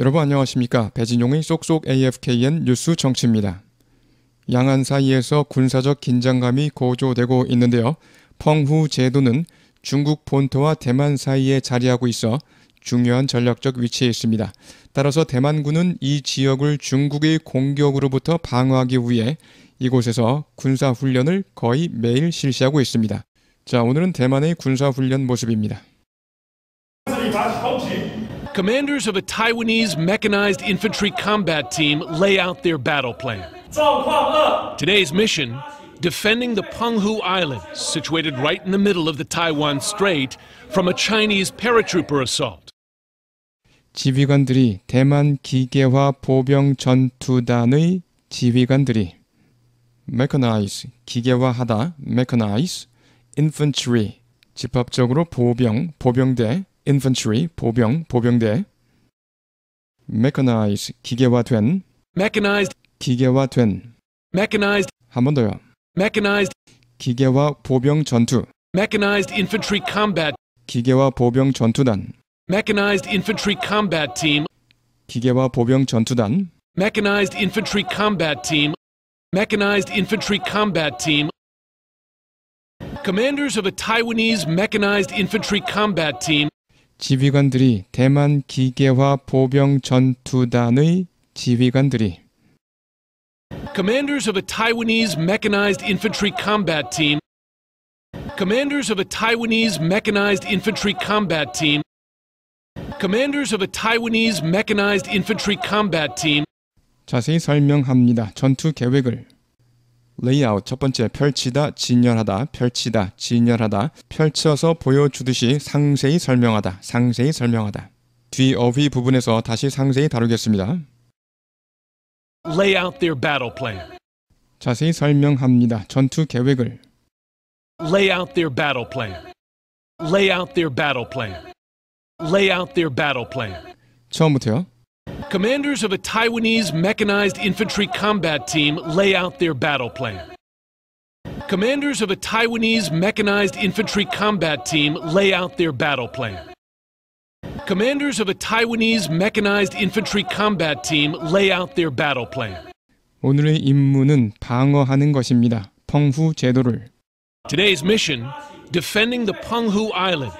여러분 안녕하십니까? 배진용의 쏙쏙 AFKN 뉴스 정치입니다. 양안 사이에서 군사적 긴장감이 고조되고 있는데요. 펑후 제도는 중국 본토와 대만 사이에 자리하고 있어 중요한 전략적 위치에 있습니다. 따라서 대만군은 이 지역을 중국의 공격으로부터 방어하기 위해 이곳에서 군사 훈련을 거의 매일 실시하고 있습니다. 자, 오늘은 대만의 군사 훈련 모습입니다. Commanders of a Taiwanese mechanized infantry combat team lay out their battle plan. Today's mission defending the Penghu Island, situated right in the middle of the Taiwan Strait, from a Chinese paratrooper assault. 지휘관들이 대만 기계화 보병 전투단의 지휘관들이 mechanize 기계화하다 mechanize infantry 집합적으로 보병 보병대 infantry 보병 보병대 mechanize 기계화된 Mechanized, 기계화된 mechanized, 한 번 더요 mechanized, 기계화 보병 전투 mechanized infantry combat, 기계화 보병 전투단 mechanized infantry combat team, 기계화 보병 전투단 mechanized infantry combat team, mechanized infantry combat team. Commanders of a Taiwanese mechanized infantry combat team 지휘관들이 대만 기계화 보병 전투단의 지휘관들이 Commanders of a Taiwanese mechanized infantry combat team. Commanders of a Taiwanese mechanized infantry combat team. Commanders of a Taiwanese mechanized infantry combat team. 자세히 설명합니다. 전투 계획을 레이아웃 첫 번째 펼치다 진열하다 펼치다 진열하다 펼쳐서 보여주듯이 상세히 설명하다 상세히 설명하다 뒤 어휘 부분에서 다시 상세히 다루겠습니다. Lay out their battle plan. 자세히 설명합니다. 전투 계획을 Lay out their battle plan. Lay out their battle plan. Lay out their battle plan. 처음부터요. Commanders of a Taiwanese mechanized infantry combat team lay out their battle plan. Commanders of a Taiwanese mechanized infantry combat team lay out their battle plan. Commanders of a Taiwanese mechanized infantry combat team lay out their battle plan. 오늘의 임무는 방어하는 것입니다. 펑후 제도를 Today's mission defending the Penghu Island.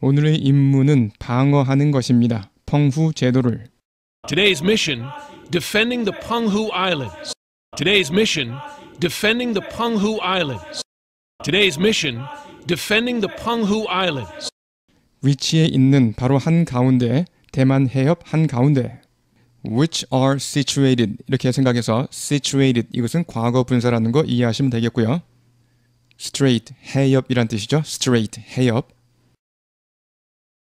오늘의 임무는 방어하는 것입니다. 펑후 제도를 Today's mission, defending the Penghu Islands. Today's mission, defending the Penghu Islands. Today's mission, defending the Penghu Islands. 위치에 있는 바로 한 가운데 대만 해협 한 가운데 which are situated 이렇게 생각해서 situated 이것은 과거 분사라는 거 이해하시면 되겠고요. strait 해협이란 뜻이죠. strait 해협.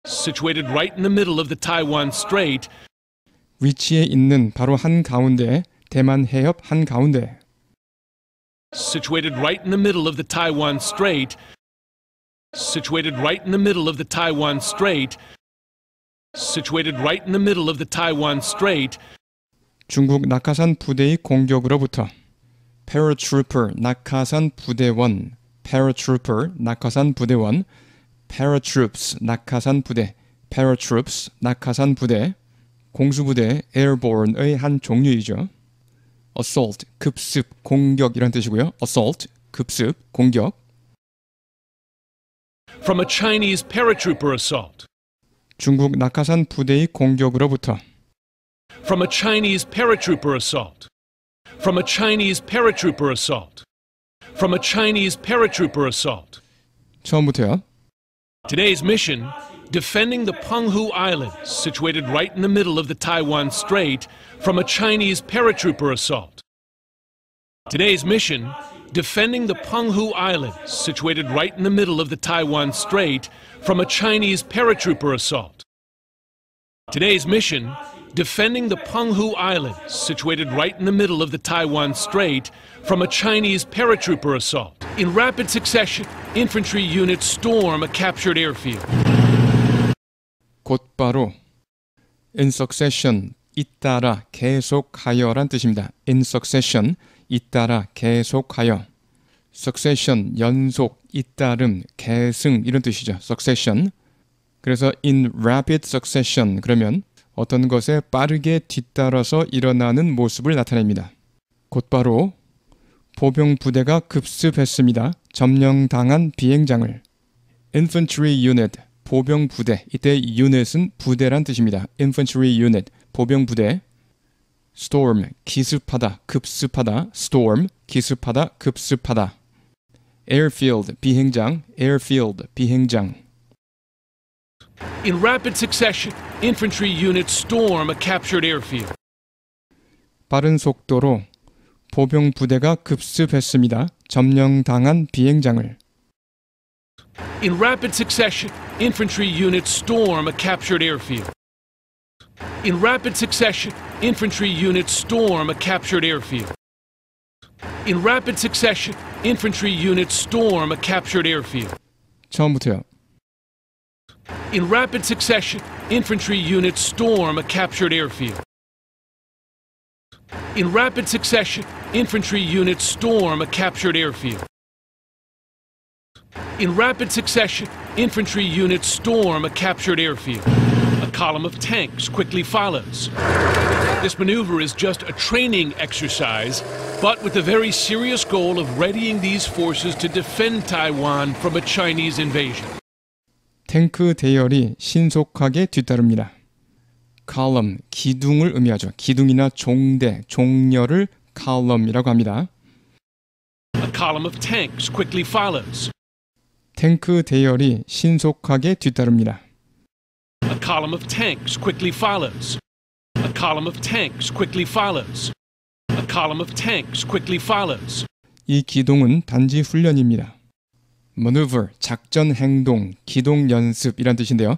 situated right in the middle of the Taiwan Strait 위치에 있는 바로 한 가운데 대만 해협 한 가운데 situated right in the middle of the Taiwan Strait, situated right in the middle of the Taiwan Strait, situated right in the middle of the Taiwan Strait, 중국 낙하산 부대의 공격으로부터 paratrooper 낙하산 부대원 paratrooper 낙하산 부대원 paratroops 낙하산 부대 paratroops 낙하산 부대 공수부대 airborne의 한 종류이죠. assault 급습 공격 이란 뜻이고요. assault 급습 공격 from a Chinese paratrooper assault, 중국 낙하산 부대의 공격으로부터 from a Chinese paratrooper assault, from a Chinese paratrooper assault, from a Chinese paratrooper assault. 처음부터요. Today's mission defending the Penghu Islands, situated right in the middle of the Taiwan Strait, from a Chinese paratrooper assault. Today's mission defending the Penghu Island, situated right in the middle of the Taiwan Strait, from a Chinese paratrooper assault. Today's mission defending the Penghu Island, situated right in the middle of the Taiwan Strait, from a Chinese paratrooper assault. In rapid succession, infantry units storm a captured airfield. 곧바로 in succession 잇따라 계속하여란 뜻입니다. in succession 잇따라 계속하여 succession 연속 잇따름 계승 이런 뜻이죠. succession 그래서 in rapid succession 그러면 어떤 것에 빠르게 뒤따라서 일어나는 모습을 나타냅니다. 곧바로 보병 부대가 급습했습니다. 점령당한 비행장을 infantry unit 보병 부대 이때 unit은 부대란 뜻입니다. infantry unit 보병 부대 storm 기습하다 급습하다 storm 기습하다 급습하다 airfield 비행장 airfield 비행장 In rapid succession, infantry units storm a captured airfield. 빠른 속도로 보병 부대가 급습했습니다. 점령당한 비행장을 In rapid succession, infantry units storm a captured airfield. In rapid succession, infantry units storm a captured airfield. In rapid succession, infantry units storm a captured airfield. 처음부터요. In rapid succession, infantry units storm a captured airfield. In rapid succession, infantry units storm a captured airfield. In rapid succession, infantry units storm a captured airfield. A column of tanks quickly follows. This maneuver is just a training exercise, but with the very serious goal of readying these forces to defend Taiwan from a Chinese invasion. 탱크 대열이 신속하게 뒤따릅니다. column, 기둥을 의미하죠. 기둥이나 종대, 종려를 column이라고 합니다. A column of tanks quickly follows. 탱크 대열이 신속하게 뒤따릅니다. A column of tanks quickly follows. A column of tanks quickly follows. A column of tanks quickly follows. 이 기동은 단지 훈련입니다. maneuver, 작전 행동, 기동 연습이란 뜻인데요.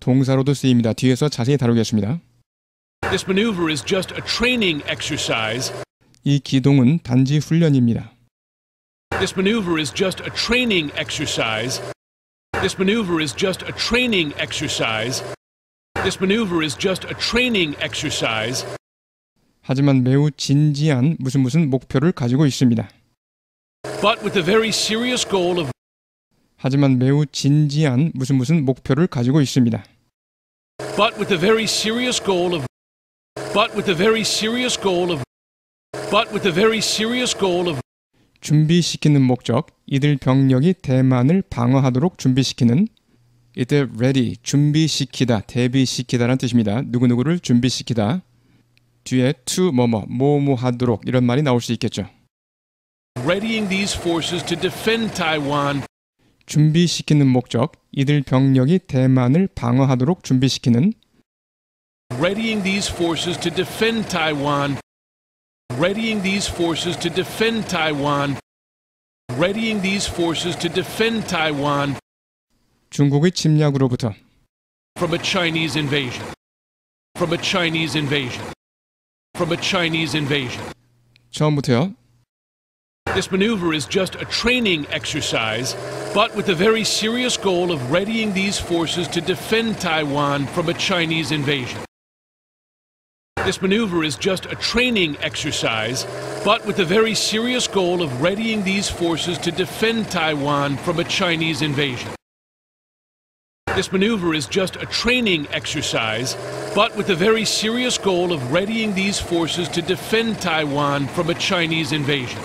동사로도 쓰입니다. 뒤에서 자세히 다루겠습니다. This maneuver is just a training exercise. 이 기동은 단지 훈련입니다. This maneuver is just a training exercise. This maneuver is just a training exercise. This maneuver is just a training exercise. 하지만 매우 진지한 무슨 무슨 목표를 가지고 있습니다. but with the very serious goal of 하지만 매우 진지한 무슨 무슨 목표를 가지고 있습니다. but with the very serious goal of but with the very serious goal of but with the very serious goal of 준비시키는 목적, 이들 병력이 대만을 방어하도록 준비시키는 이때 ready, 준비시키다, 대비시키다라는 뜻입니다. 누구누구를 준비시키다. 뒤에 to 뭐뭐, 뭐뭐 하도록 이런 말이 나올 수 있겠죠. readying these forces to defend Taiwan 준비시키는 목적, 이들 병력이 대만을 방어하도록 준비시키는 readying these forces to defend Taiwan readying these forces to defend Taiwan readying these forces to defend Taiwan 중국의 침략으로부터 from a Chinese invasion from a Chinese invasion from a Chinese invasion 처음부터요. This maneuver is just a training exercise, but with the very serious goal of readying these forces to defend Taiwan from a Chinese invasion. This maneuver is just a training exercise, but with the very serious goal of readying these forces to defend Taiwan from a Chinese invasion. This maneuver is just a training exercise, but with the very serious goal of readying these forces to defend Taiwan from a Chinese invasion.